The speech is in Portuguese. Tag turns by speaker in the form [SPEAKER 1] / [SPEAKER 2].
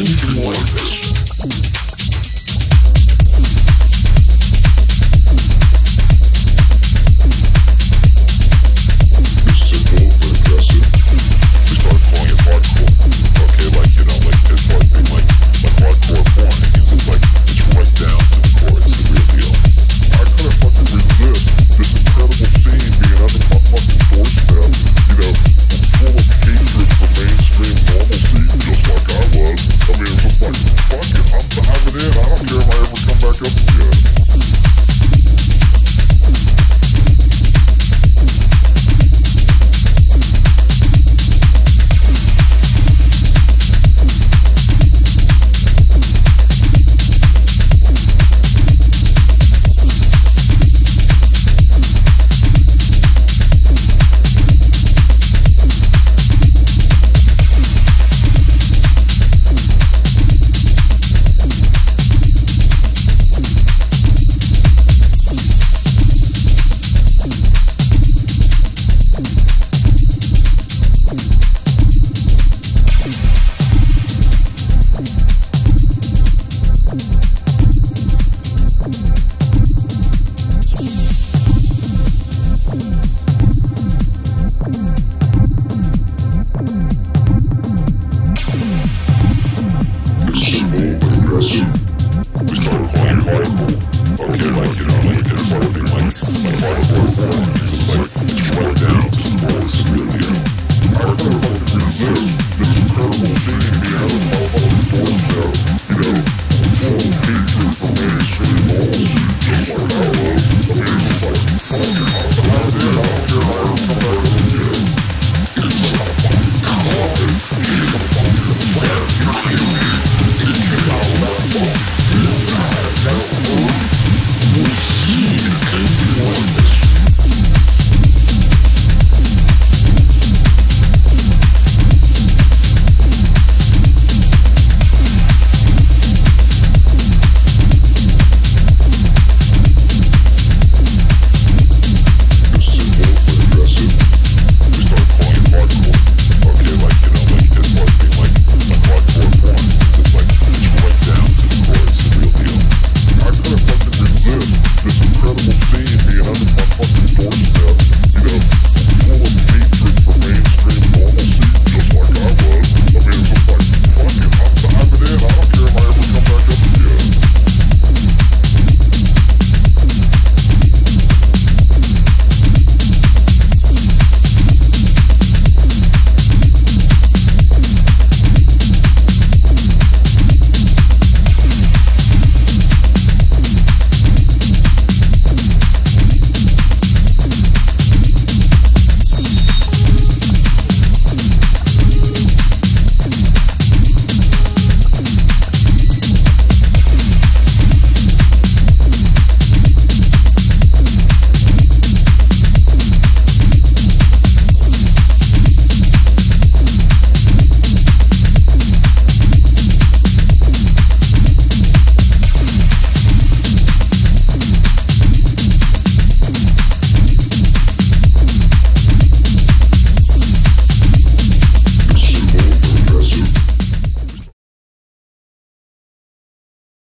[SPEAKER 1] Muito bom.